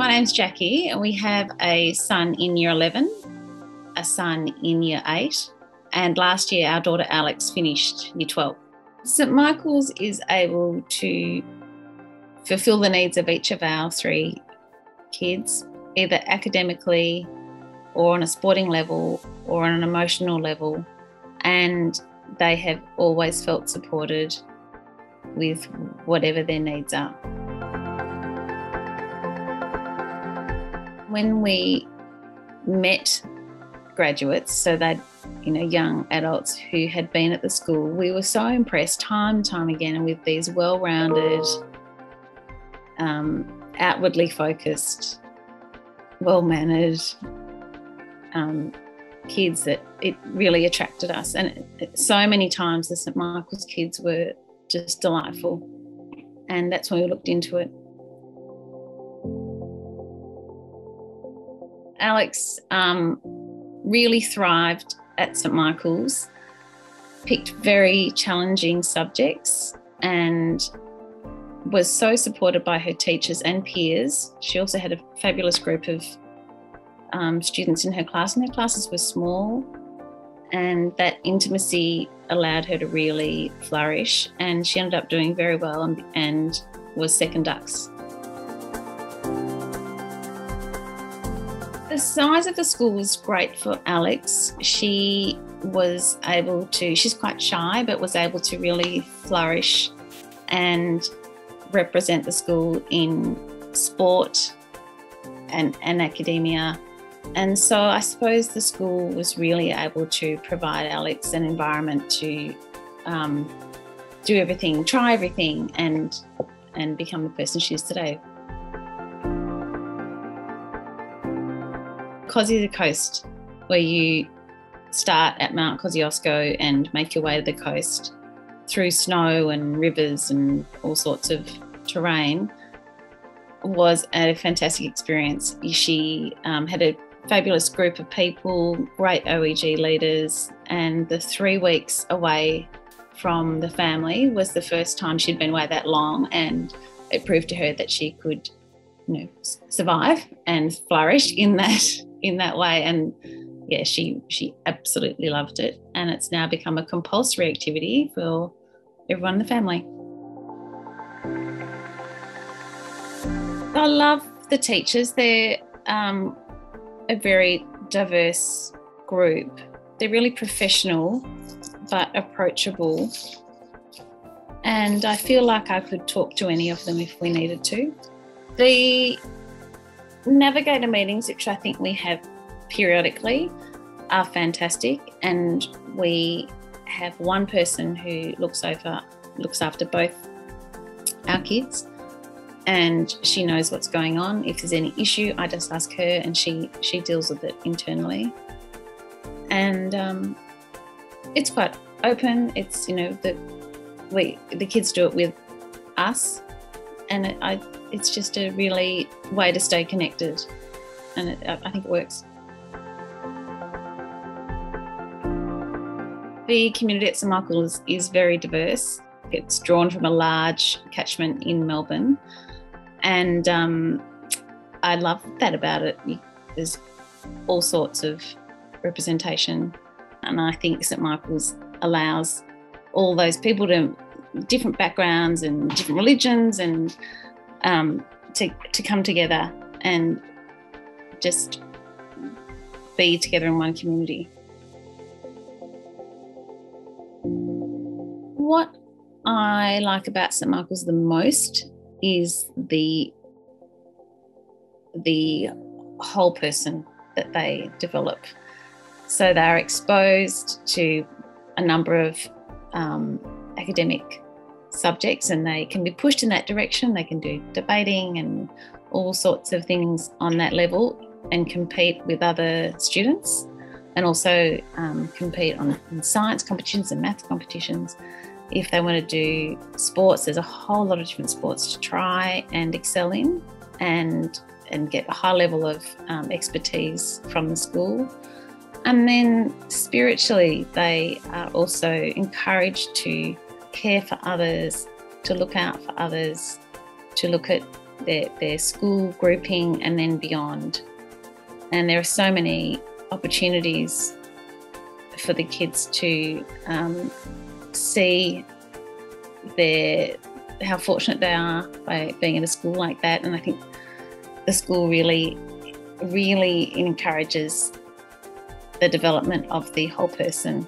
My name's Jacquie, and we have a son in year 11, a son in year 8, and last year our daughter Alex finished year 12. St Michael's is able to fulfill the needs of each of our three kids, either academically or on a sporting level or on an emotional level. And they have always felt supported with whatever their needs are. When we met graduates, so that you know young adults who had been at the school, we were so impressed time and time again with these well-rounded, um, outwardly focused, well-mannered um, kids that it really attracted us. And so many times the St Michael's kids were just delightful, and that's when we looked into it. Alex um, really thrived at St Michael's, picked very challenging subjects, and was so supported by her teachers and peers. She also had a fabulous group of um, students in her class, and her classes were small, and that intimacy allowed her to really flourish. And she ended up doing very well and, and was second dux The size of the school was great for Alex. She was able to, she's quite shy, but was able to really flourish and represent the school in sport and, and academia. And so I suppose the school was really able to provide Alex an environment to um, do everything, try everything, and and become the person she is today. Kosci the Coast, where you start at Mount Kosciuszko and make your way to the coast through snow and rivers and all sorts of terrain, was a fantastic experience. She um, had a fabulous group of people, great OEG leaders, and the three weeks away from the family was the first time she'd been away that long, and it proved to her that she could, you know, survive and flourish in that in that way. And yeah, she she absolutely loved it, and it's now become a compulsory activity for everyone in the family. I love the teachers. They're um, a very diverse group. They're really professional, but approachable. And I feel like I could talk to any of them if we needed to. The Navigator meetings, which I think we have periodically, are fantastic, and we have one person who looks over looks after both our kids. And she knows what's going on. If there's any issue i just ask her and she she deals with it internally. And um, it's quite open. It's you know the we the kids do it with us and it, I, it's just a really way to stay connected, and it, I think it works. The community at St Michael is, is very diverse. It's drawn from a large catchment in Melbourne, and um, I love that about it. There's all sorts of representation, and I think St Michael's allows all those people to different backgrounds and different religions and um, to, to come together and just be together in one community. What I like about St Michael's the most is the the whole person that they develop. So they're exposed to a number of um, academic subjects and they can be pushed in that direction. They can do debating and all sorts of things on that level and compete with other students and also um, compete on, science competitions and math competitions. If they want to do sports, there's a whole lot of different sports to try and excel in and and get a high level of um, expertise from the school. And then spiritually, they are also encouraged to care for others, to look out for others, to look at their, their school grouping and then beyond. And there are so many opportunities for the kids to um, see their how fortunate they are by being in a school like that. And I think the school really, really encourages the development of the whole person